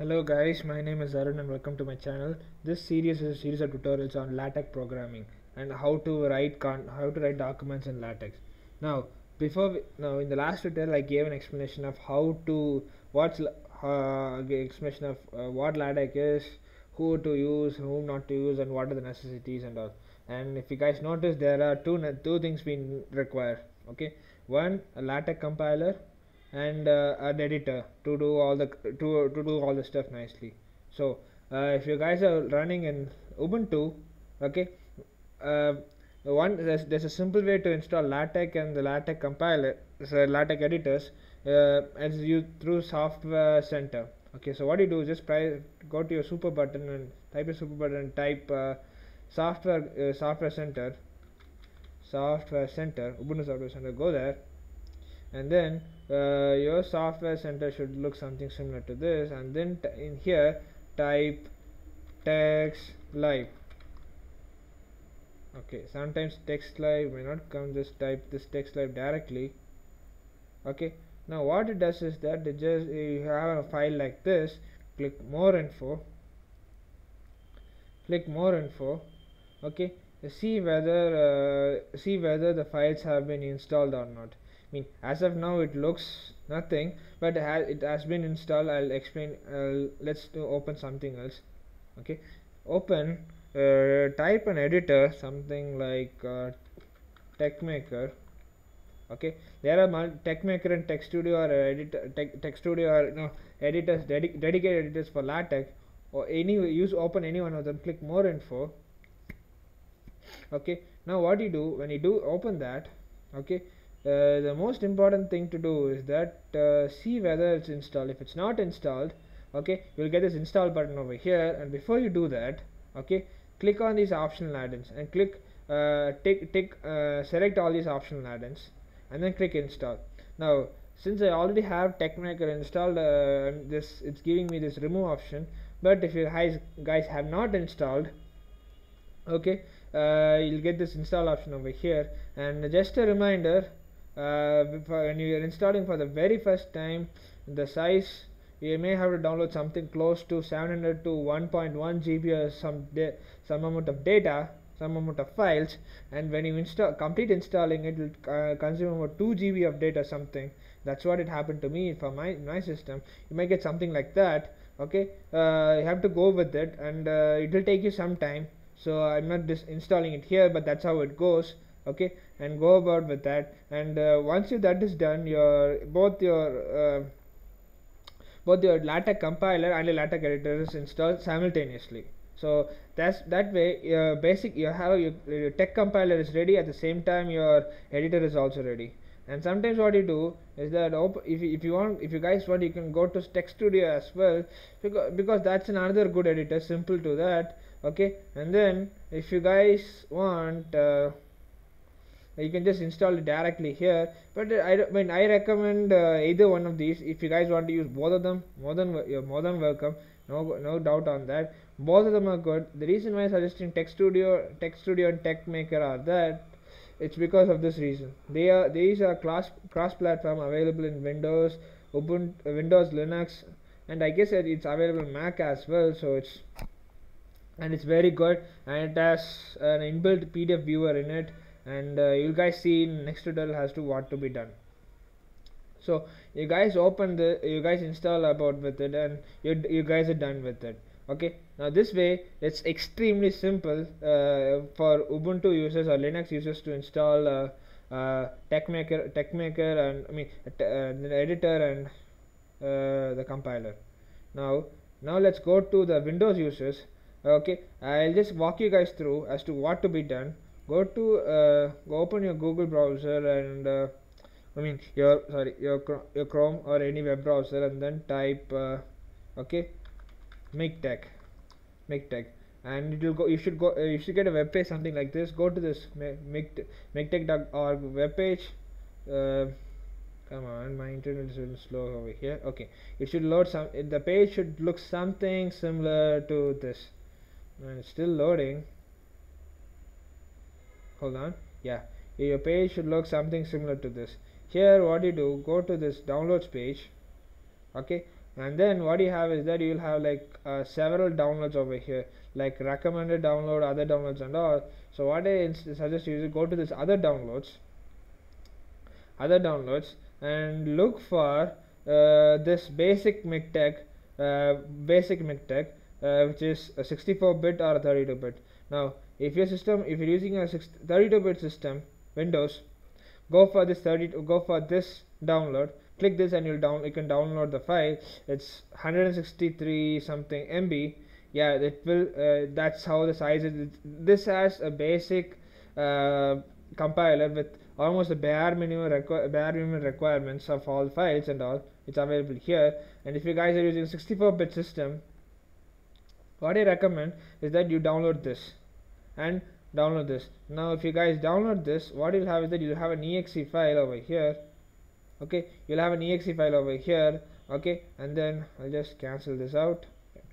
Hello guys, my name is Arun and welcome to my channel. This series is a series of tutorials on LaTeX programming and how to write how to write documents in LaTeX. Now, before we, now in the last tutorial I gave an explanation of how to what's uh, explanation of uh, what LaTeX is, who to use, whom not to use, and what are the necessities and all. And if you guys notice, there are two two things being required. Okay, one a LaTeX compiler and uh, an editor to do all the to to do all the stuff nicely. So uh, if you guys are running in Ubuntu, okay, uh, one there's, there's a simple way to install LaTeX and the LaTeX compiler, so LaTeX editors, as you through Software Center. Okay, so what you do is just go to your super button and type your super button and type uh, software uh, software center software center ubuntu software center go there and then uh, your software center should look something similar to this. And then in here type TeX Live. Okay sometimes TeX Live may not come. Just type this TeX Live directly. Okay now what it does is that it just you have a file like this click more info. Click more info. Okay see whether uh, see whether the files have been installed or not I mean as of now it looks nothing but it has, been installed. I'll explain uh, let's do open something else okay? Open uh, type an editor something like uh, TeXmaker okay? There are TeXmaker and TeXstudio or editor Tech, TeXstudio or no editors dedi- dedicated editors for LaTeX. Or any use open any one of them click more info okay? Now what you do when you do open that okay uh, the most important thing to do is that uh, see whether it's installed. If it's not installed okay you'll get this install button over here. And before you do that okay click on these optional add-ins and click uh, tick tick uh, select all these optional add-ins and then click install. Now since I already have TeXmaker installed uh, this it's giving me this remove option but if you guys have not installed okay uh, you'll get this install option over here. And just a reminder uh, when you are installing for the very first time the size you may have to download something close to 700 to 1.1 GB or some some amount of data some amount of files and when you install complete installing it will uh, consume about 2 GB of data something. That's what it happened to me for my my system. You might get something like that okay? Uh, you have to go with it and uh, it will take you some time. So i'm not dis- installing it here but that's how it goes okay and go about with that and uh, once you that is done your both your uh, both your LaTeX compiler and your LaTeX editor is installed simultaneously. So that's that way. Your basic you have your, your TeX compiler is ready at the same time your editor is also ready. And sometimes what you do is that if you, if you want if you guys want you can go to TeXstudio as well because because that's another good editor simple to that. Okay, and then if you guys want. Uh, you can just install it directly here. But uh, I, I mean I recommend uh, either one of these. If you guys want to use both of them more than you're more than welcome. No no doubt on that. Both of them are good. The reason why I'm suggesting TeXstudio Tech Studio and TeXmaker are that it's because of this reason. They are these are class cross platform available in Windows Ubuntu uh, Windows Linux and I guess it's available in Mac as well so it's and it's very good. And it has an inbuilt PDF viewer in it and uh, you guys see next tutorial has to what to be done. So you guys open the you guys install about with it and you you guys are done with it. Okay? Now this way it's extremely simple uh, for ubuntu users or linux users to install uh, uh, TeXmaker TeXmaker and i mean uh, the editor and uh, the compiler. Now now let's go to the windows users. Okay? I'll just walk you guys through as to what to be done go to uh, go open your google browser and uh, i mean your sorry your your chrome or any web browser and then type uh, okay MiKTeX MiKTeX and it will go you should go uh, you should get a web page something like this. Go to this miktex.org web page. Uh, come on my internet is a little slow over here. Okay it should load some the page should look something similar to this. And it's still loading hold on. Yeah. Your page should look something similar to this. Here what you do go to this downloads page okay? And then what you have is that you will have like uh, several downloads over here like recommended download other downloads and all. So what I suggest you is go to this other downloads other downloads and look for uh, this basic MikTeX uh, basic MikTeX uh, which is a 64-bit or 32-bit now if your system if you're using a 32-bit system Windows go for this 30 go for this download. Click this and you'll down you can download the file. It's 163 something MB yeah it will uh, that's how the size is. This has a basic uh, compiler with almost bare minimum bare minimum requirements of all files and all. It's available here. And if you guys are using 64-bit system what I recommend is that you download this and download this. Now if you guys download this what you'll have is that you'll have an exe file over here okay? You'll have an exe file over here okay? And then I'll just cancel this out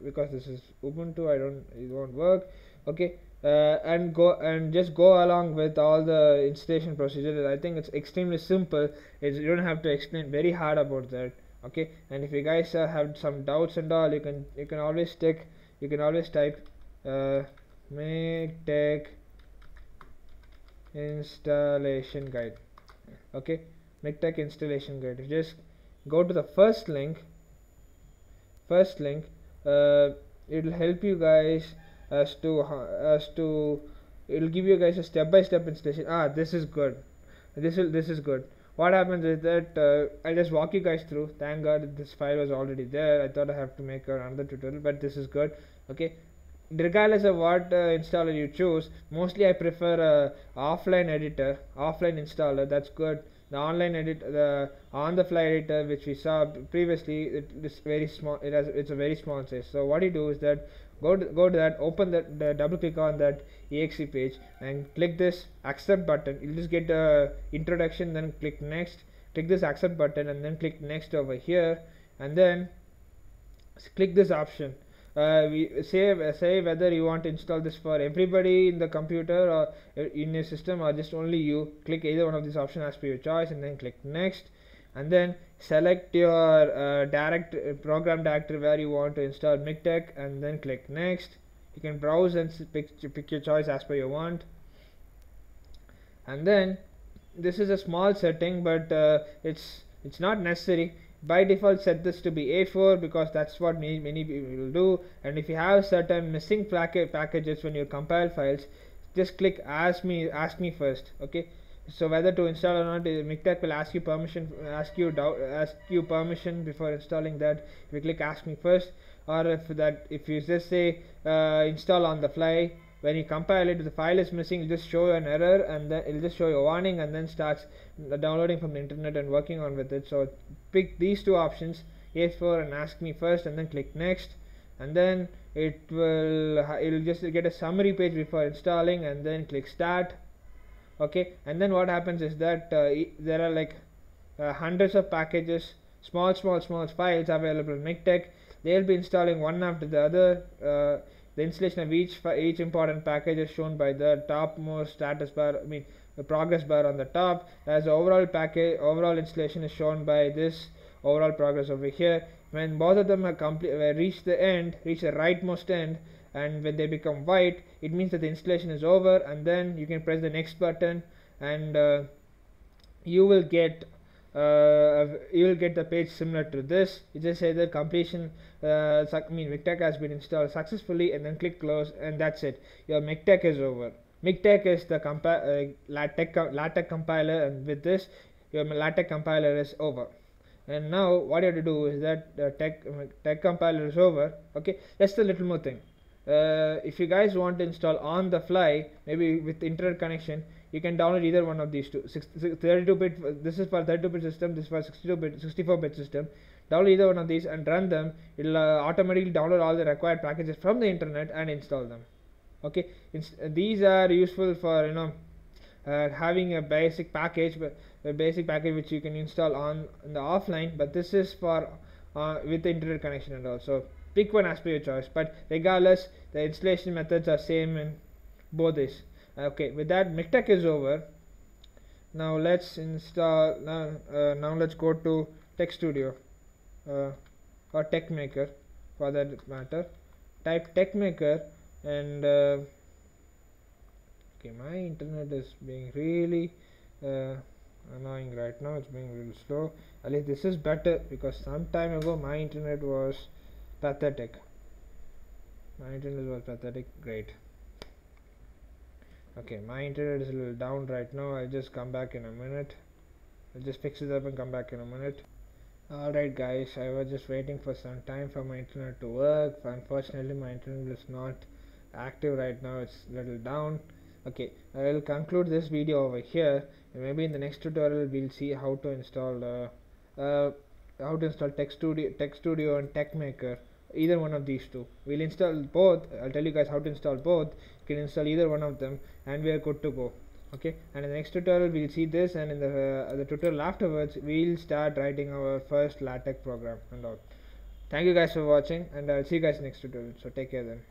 because this is Ubuntu I don't it won't work okay? Uh, and go and just go along with all the installation procedures I think it's extremely simple. It's, you don't have to explain very hard about that okay? And if you guys uh, have some doubts and all you can you can always take you can always type uh, MikTeX installation guide. Okay? MikTeX installation guide. Just go to the first link. First link uh, it will help you guys as to as to it will give you guys a step-by-step -step installation. Ah this is good. This will this is good. What happens is that uh, I just walk you guys through. Thank god this file was already there. I thought I have to make another tutorial but this is good. Okay regardless of what uh, installer you choose mostly I prefer a offline editor offline installer. That's good. The online edit the on the fly editor which we saw previously it is very small it has it's a very small size. So what you do is that go to, go to that open that the double click on that exe page and click this accept button. You'll just get the introduction then click next. Click this accept button and then click next over here. And then click this option uh, we say say whether you want to install this for everybody in the computer or uh, in your system or just only you click either one of these options as per your choice and then click next. And then select your uh, direct uh, program directory where you want to install MikTeX and then click next. You can browse and pick, pick your choice as per your want. And then this is a small setting but uh, it's it's not necessary by default set this to be A4 because that's what many, many people will do. And if you have certain missing packages when you compile files just click ask me ask me first okay? So whether to install or not MikTeX will ask you permission ask you ask you permission before installing that. If you click ask me first or if that if you just say uh, install on the fly when you compile it the file is missing you just show an error and then it'll just show you a warning and then starts downloading from the internet and working on with it. So pick these two options a4 and ask me first and then click next. And then it will it'll just get a summary page before installing and then click start. Okay? And then what happens is that uh, there are like uh, hundreds of packages small small small files available in MikTeX they'll be installing one after the other uh, the installation of each each important package is shown by the topmost status bar I mean the progress bar on the top. As the overall package overall installation is shown by this overall progress over here. When both of them are complete uh, reach the end reach the rightmost end and when they become white it means that the installation is over and then you can press the next button and uh, you will get you will get the page similar to this. You just say the completion uh, I mean MikTeX has been installed successfully and then click close and that's it. Your MikTeX is over. MikTeX is the compi uh, LaTeX, LaTeX compiler and with this your LaTeX compiler is over. And now what you have to do is that the TeX, TeX compiler is over. Okay just a little more thing uh, if you guys want to install on the fly maybe with internet connection you can download either one of these two. 32 bit this is for 32 bit system this is for 62 bit 64 bit system. Download either one of these and run them. It'll uh, automatically download all the required packages from the internet and install them. Okay? Inst these are useful for you know uh, having a basic package but a basic package which you can install on, the offline but this is for uh, with the internet connection and all. So pick one as per your choice but regardless the installation methods are same in both these okay with that MikTeX is over. Now let's install now uh, now let's go to TeXstudio uh, or TeXmaker for that matter. Type TeXmaker and uh, okay my internet is being really uh, annoying right now. It's being really slow. At least this is better because some time ago my internet was pathetic. My internet was pathetic. Great. Okay my internet is a little down right now. I'll just come back in a minute. I'll just fix it up and come back in a minute. Alright guys. I was just waiting for some time for my internet to work. Unfortunately my internet is not active right now. It's a little down. Okay I will conclude this video over here. And maybe in the next tutorial we'll see how to install uh, uh, how to install TeXstudio, Tech Studio and TeXmaker either one of these two. We'll install both. I'll tell you guys how to install both. You can install either one of them and we are good to go. Okay? And in the next tutorial we'll see this and in the uh, the tutorial afterwards we'll start writing our first latex program and all. Thank you guys for watching and i'll see you guys next tutorial. So take care then